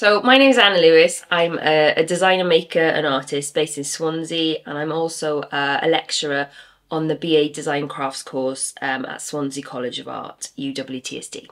So my name is Anna Lewis. I'm a, a, designer, maker and artist based in Swansea and I'm also a, a lecturer on the BA Design Crafts course um, at Swansea College of Art, UWTSD.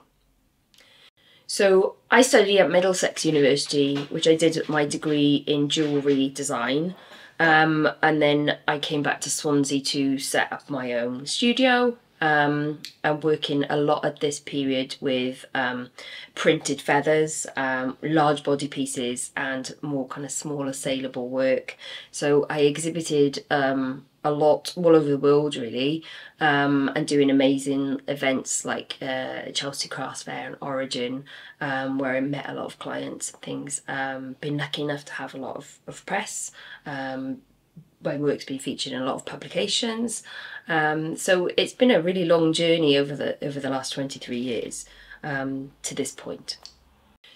So I studied at Middlesex University, which I did my degree in jewellery design. Um, and then I came back to Swansea to set up my own studio um, I'm working a lot at this period with um, printed feathers, um, large body pieces, and more kind of smaller saleable work. So I exhibited um, a lot all over the world, really, um, and doing amazing events like uh, Chelsea Crafts Fair and Origin, um, where I met a lot of clients and things. been lucky enough to have a lot of, of press. My work's been featured in a lot of publications. Um, so it's been a really long journey over the over the last 23 years um, to this point.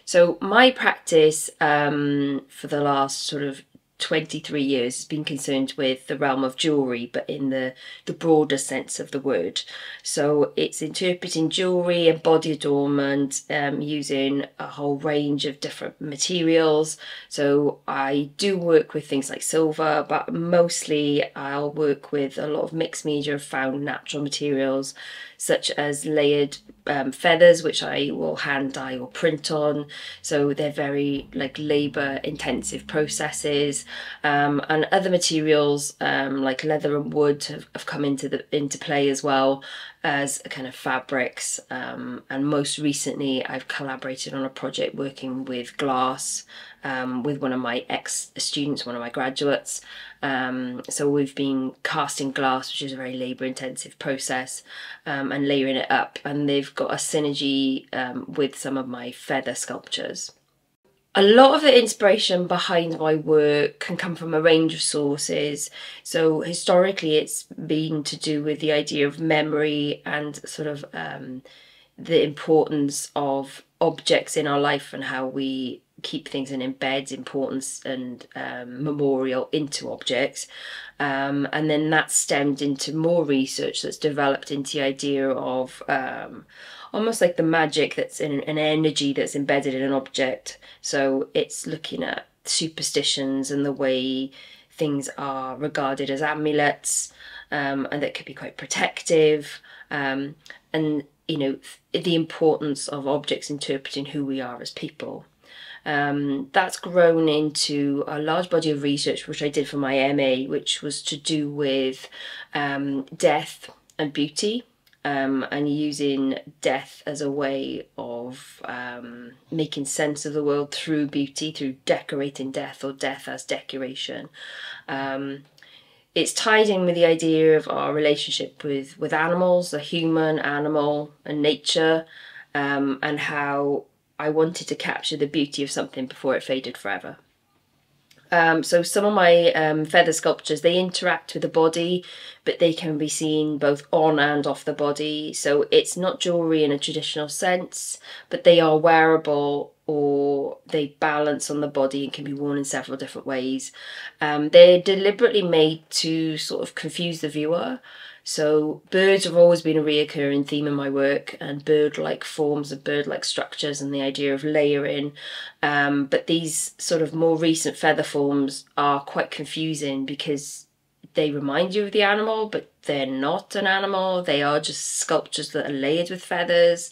So my practice um, for the last sort of 23 years has been concerned with the realm of jewellery, but in the, the broader sense of the word. So it's interpreting jewellery and body adornment um, using a whole range of different materials. So I do work with things like silver, but mostly I'll work with a lot of mixed media found natural materials such as layered um, feathers, which I will hand dye or print on. So they're very like labor intensive processes. Um, and other materials um, like leather and wood have, have come into the into play as well as kind of fabrics. Um, and most recently, I've collaborated on a project working with glass um, with one of my ex students, one of my graduates. Um, so we've been casting glass, which is a very labour intensive process, um, and layering it up. And they've got a synergy um, with some of my feather sculptures a lot of the inspiration behind my work can come from a range of sources. So historically, it's been to do with the idea of memory and sort of um, the importance of objects in our life and how we keep things and embed importance and um, memorial into objects. Um, and then that stemmed into more research that's developed into the idea of um, almost like the magic that's in an energy that's embedded in an object. So it's looking at superstitions and the way things are regarded as amulets, um, and that could be quite protective. Um, and you know the importance of objects interpreting who we are as people. Um, that's grown into a large body of research which I did for my MA, which was to do with um, death and beauty um, and using death as a way of um, making sense of the world through beauty, through decorating death or death as decoration. Um, it's tied in with the idea of our relationship with, with animals, the human, animal, and nature, um, and how I wanted to capture the beauty of something before it faded forever. Um, so some of my um, feather sculptures, they interact with the body, but they can be seen both on and off the body. So it's not jewellery in a traditional sense, but they are wearable or they balance on the body and can be worn in several different ways. Um, they're deliberately made to sort of confuse the viewer. So birds have always been a reoccurring theme in my work and bird-like forms of bird-like structures and the idea of layering. Um, but these sort of more recent feather forms are quite confusing because they remind you of the animal, but they're not an animal. They are just sculptures that are layered with feathers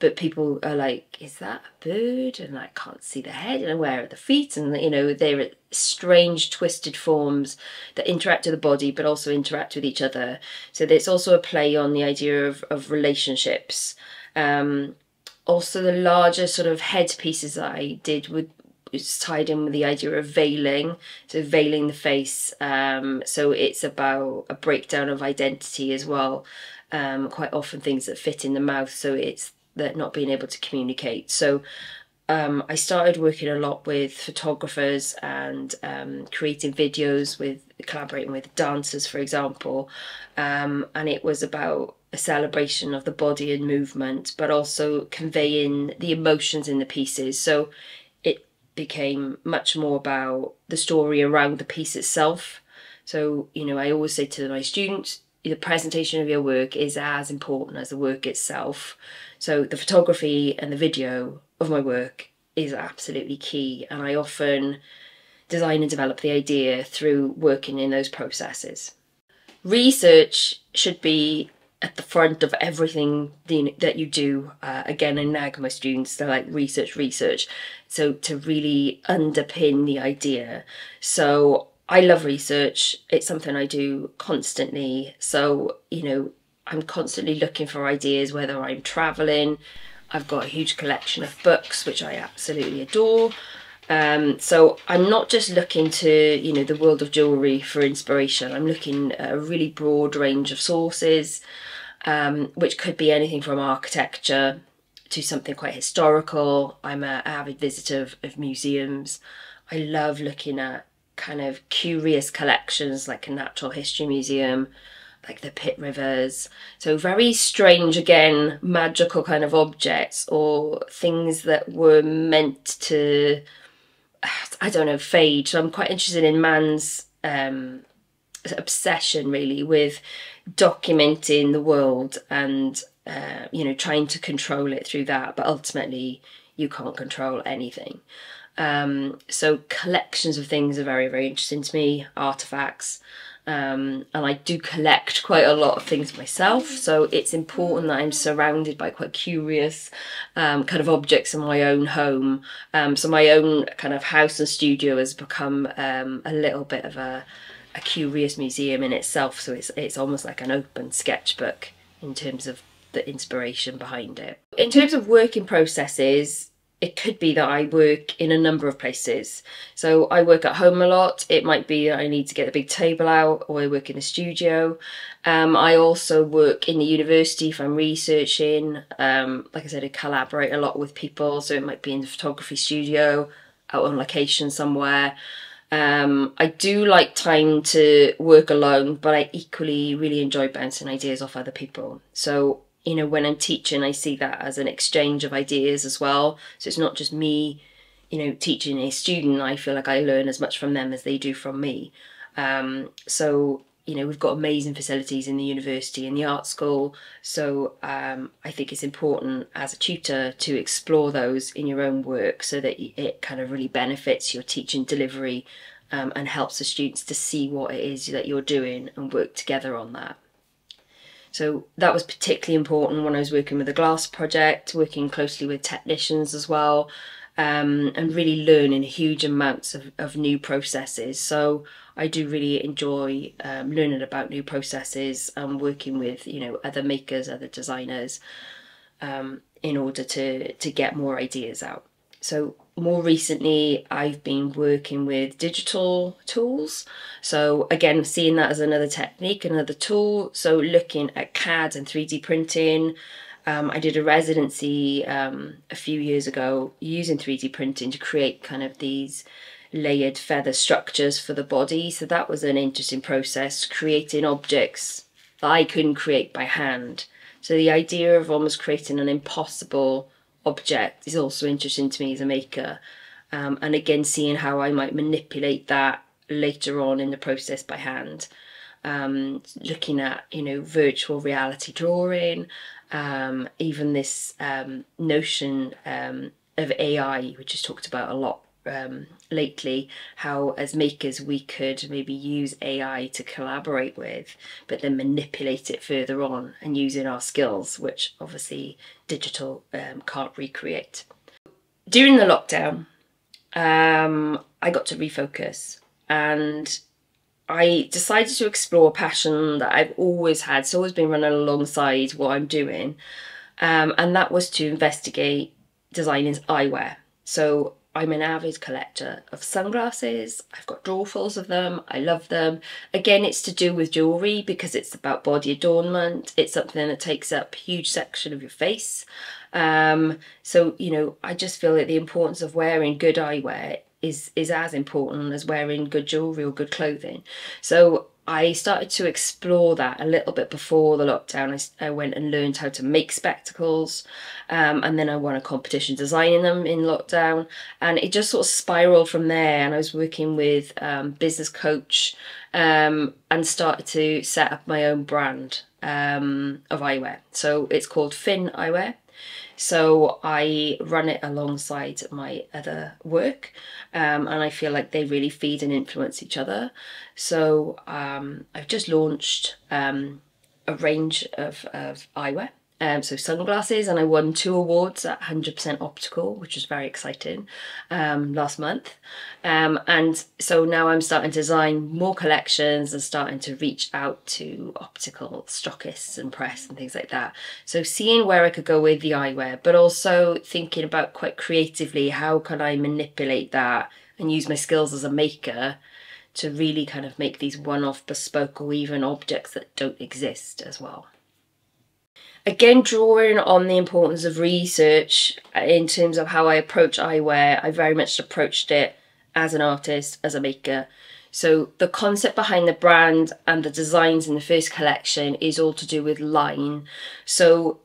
but people are like, is that a bird? And I can't see the head and where are the feet? And, you know, they're strange twisted forms that interact with the body, but also interact with each other. So there's also a play on the idea of, of relationships. Um, also the larger sort of headpieces that I did with it's tied in with the idea of veiling, so veiling the face. Um, so it's about a breakdown of identity as well. Um, quite often things that fit in the mouth. So it's that not being able to communicate. So um, I started working a lot with photographers and um, creating videos with collaborating with dancers, for example. Um, and it was about a celebration of the body and movement, but also conveying the emotions in the pieces. So it became much more about the story around the piece itself. So, you know, I always say to my students, the presentation of your work is as important as the work itself. So the photography and the video of my work is absolutely key. And I often design and develop the idea through working in those processes. Research should be at the front of everything that you do. Uh, again, in NAG, my students, they're like research, research. So to really underpin the idea. So I love research. It's something I do constantly. So, you know, I'm constantly looking for ideas, whether I'm traveling. I've got a huge collection of books, which I absolutely adore. Um, so I'm not just looking to, you know, the world of jewellery for inspiration. I'm looking at a really broad range of sources, um, which could be anything from architecture to something quite historical. I'm an avid visitor of, of museums. I love looking at kind of curious collections like a natural history museum, like the Pitt Rivers. So very strange, again, magical kind of objects or things that were meant to I don't know, fade. So I'm quite interested in man's um, obsession really with documenting the world and uh, you know trying to control it through that. But ultimately, you can't control anything. Um, so collections of things are very very interesting to me. Artifacts. Um, and I do collect quite a lot of things myself, so it's important that I'm surrounded by quite curious um, kind of objects in my own home. Um, so my own kind of house and studio has become um, a little bit of a, a curious museum in itself. So it's it's almost like an open sketchbook in terms of the inspiration behind it. In terms of working processes, it could be that I work in a number of places. So I work at home a lot. It might be that I need to get the big table out or I work in a studio. Um, I also work in the university if I'm researching. Um, like I said, I collaborate a lot with people. So it might be in the photography studio, out on location somewhere. Um, I do like time to work alone, but I equally really enjoy bouncing ideas off other people. So you know, when I'm teaching, I see that as an exchange of ideas as well. So it's not just me, you know, teaching a student. I feel like I learn as much from them as they do from me. Um, so, you know, we've got amazing facilities in the university and the art school. So um, I think it's important as a tutor to explore those in your own work so that it kind of really benefits your teaching delivery um, and helps the students to see what it is that you're doing and work together on that. So that was particularly important when I was working with the glass project, working closely with technicians as well, um, and really learning huge amounts of, of new processes. So I do really enjoy um, learning about new processes and working with you know other makers, other designers, um, in order to to get more ideas out. So more recently, I've been working with digital tools. So again, seeing that as another technique, another tool. So looking at CAD and 3D printing. Um, I did a residency um, a few years ago using 3D printing to create kind of these layered feather structures for the body. So that was an interesting process, creating objects that I couldn't create by hand. So the idea of almost creating an impossible object is also interesting to me as a maker. Um, and again, seeing how I might manipulate that later on in the process by hand. Um, looking at, you know, virtual reality drawing, um, even this um, notion um, of AI, which is talked about a lot um, lately how as makers we could maybe use AI to collaborate with, but then manipulate it further on and using our skills, which obviously digital um, can't recreate. During the lockdown, um, I got to refocus and I decided to explore a passion that I've always had. It's always been running alongside what I'm doing. Um, and that was to investigate designing eyewear. So I'm an avid collector of sunglasses. I've got drawfuls of them. I love them. Again, it's to do with jewellery because it's about body adornment. It's something that takes up a huge section of your face. Um, so, you know, I just feel that the importance of wearing good eyewear is is as important as wearing good jewellery or good clothing. So I started to explore that a little bit before the lockdown. I, I went and learned how to make spectacles, um, and then I won a competition designing them in lockdown, and it just sort of spiraled from there. And I was working with um, business coach, um, and started to set up my own brand um, of eyewear. So it's called Ffin Eyewear. So I run it alongside my other work, um, and I feel like they really feed and influence each other. So um, I've just launched um, a range of, of eyewear um, so sunglasses, and I won two awards at 100% Optical, which was very exciting um, last month. Um, and so now I'm starting to design more collections and starting to reach out to optical stockists and press and things like that. So seeing where I could go with the eyewear, but also thinking about quite creatively how can I manipulate that and use my skills as a maker to really kind of make these one-off bespoke or even objects that don't exist as well. Again, drawing on the importance of research in terms of how I approach eyewear, I very much approached it as an artist, as a maker. So the concept behind the brand and the designs in the first collection is all to do with line. So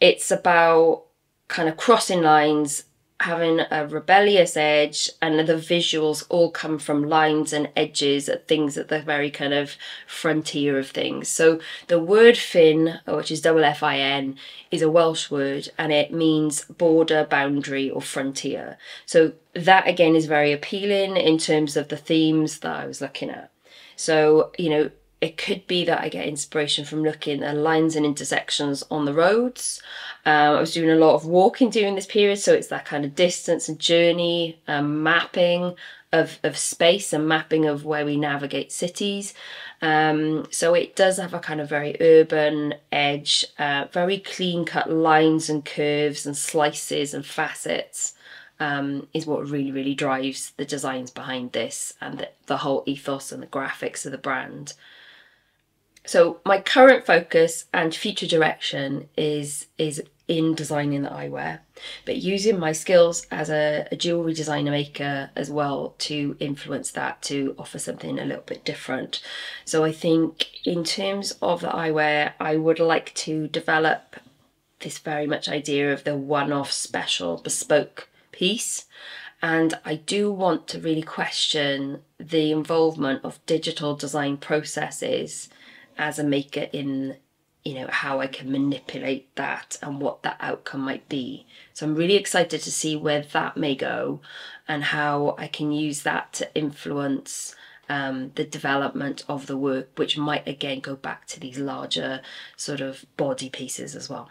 it's about kind of crossing lines having a rebellious edge and the visuals all come from lines and edges at things at the very kind of frontier of things. So the word ffin, which is double F-I-N, is a Welsh word and it means border, boundary or frontier. So that again is very appealing in terms of the themes that I was looking at. So, you know, it could be that I get inspiration from looking at lines and intersections on the roads. Um, I was doing a lot of walking during this period, so it's that kind of distance and journey um, mapping of, of space and mapping of where we navigate cities. Um, so it does have a kind of very urban edge, uh, very clean cut lines and curves and slices and facets. Um, is what really, really drives the designs behind this and the, the whole ethos and the graphics of the brand. So my current focus and future direction is is in designing the eyewear, but using my skills as a, a jewelry designer maker as well to influence that to offer something a little bit different. So I think in terms of the eyewear, I would like to develop this very much idea of the one-off special bespoke piece and I do want to really question the involvement of digital design processes as a maker in you know how I can manipulate that and what that outcome might be. So I'm really excited to see where that may go and how I can use that to influence um, the development of the work, which might again go back to these larger sort of body pieces as well.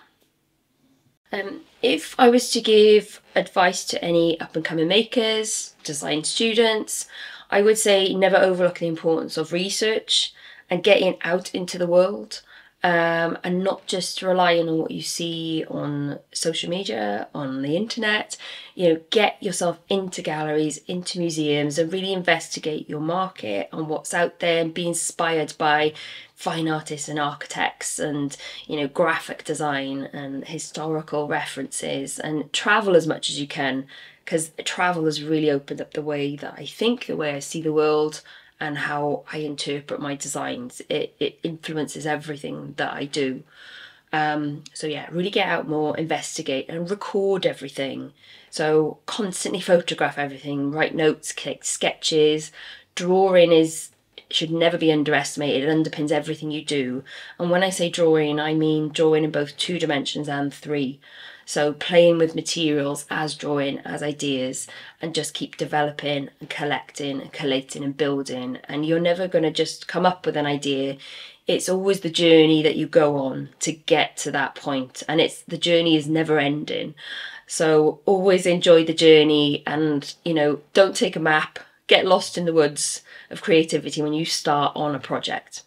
Um, if I was to give advice to any up and coming makers, design students, I would say never overlook the importance of research and getting out into the world um, and not just relying on what you see on social media, on the internet. You know, get yourself into galleries, into museums, and really investigate your market and what's out there, and be inspired by fine artists and architects, and you know, graphic design and historical references, and travel as much as you can, because travel has really opened up the way that I think, the way I see the world and how I interpret my designs. It, it influences everything that I do. Um, so yeah, really get out more, investigate and record everything. So constantly photograph everything, write notes, click sketches, drawing is should never be underestimated. It underpins everything you do. And when I say drawing, I mean drawing in both two dimensions and three. So playing with materials as drawing, as ideas, and just keep developing and collecting and collating and building. And you're never going to just come up with an idea. It's always the journey that you go on to get to that point, and it's the journey is never ending. So always enjoy the journey, and you know, don't take a map. Get lost in the woods of creativity when you start on a project.